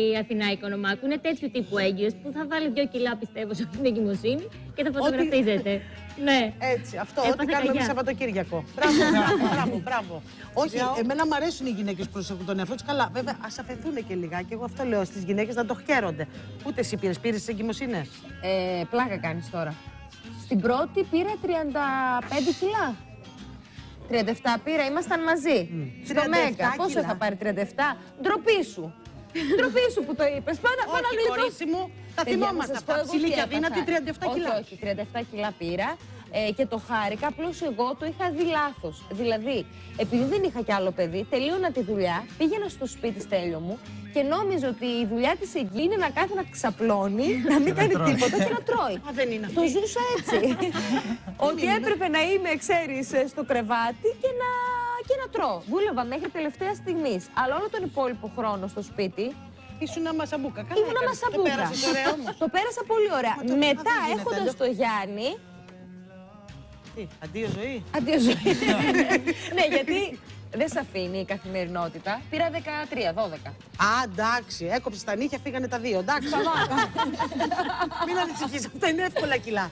Η Αθηνά Οικονομάκου είναι τέτοιου τύπου έγκυος που θα βάλει δύο κιλά πιστεύω σε αυτήν την εγκυμοσύνη και θα φωτογραφίζεται. ναι. Έτσι, αυτό Έπαθα ό,τι κάνουμε καγιά. εμείς Σαββατοκύριακο. Μπράβο, μπράβο, μπράβο. Όχι, εμένα μου αρέσουν οι γυναίκες που προσέχουν τον εαυτό τους. Καλά, βέβαια, ας αφαιθούν και λιγάκι. Εγώ αυτό λέω στις γυναίκες να το χαίρονται. Ούτε εσύ πήρες, πήρες τις εγκυμοσύνες; Ε, πλάκα κάνεις τώρα. Στην πρώτη πήρα 35 κιλά. 37 πήρα, ήμασταν μαζί. Στο 37 Μέγκα. Πόσο κιλά. είχα πάρει 37, ντροπή σου. Ντροπή σου που το είπες. Πάνα, πάνα Όχι, γλιτώ. κορίτσι μου, τα Παιδιά, να θυμόμαστε σας πω αυτά. εγώ Ψηλή τι και έπαθα. αδύνατη 37 κιλά. Όχι, όχι, 37 κιλά πήρα ε, και το χάρηκα. Απλώς εγώ το είχα δει λάθος. Δηλαδή, επειδή δεν είχα κι άλλο παιδί, τελείωνα τη δουλειά, πήγαινα στο σπίτι στέλιο μου και νόμιζα ότι η δουλειά της εκεί είναι να κάθεται να ξαπλώνει, να μην κάνει τίποτα και να τρώει. Α, δεν είναι Το αυτή. ζούσα έτσι. ότι έπρεπε να είμαι, ξέρεις, στο κρεβάτι και να, και να τρώω. Δούλευα μέχρι τελευταία στιγμή. Αλλά όλο τον υπόλοιπο χρόνο στο σπίτι Ήσουν ένα μασαμπούκα. Καλά ήμουν έκανες. μασαμπούκα. Το πέρασες ωραία όμως. Το πέρασα πολύ ωραία. Μα το- Μετά, μα δεν γίνεται, έχοντας λέω. το Γιάννη. Τι, αντίο ζωή; Αντίο ζωή. ναι, γιατί δεν σε αφήνει η καθημερινότητα. Πήρα 13-12. Α, εντάξει, έκοψες τα νύχια, φύγανε τα δύο. Εντάξει, Μην ανησυχείς, αυτά είναι εύκολα κιλά.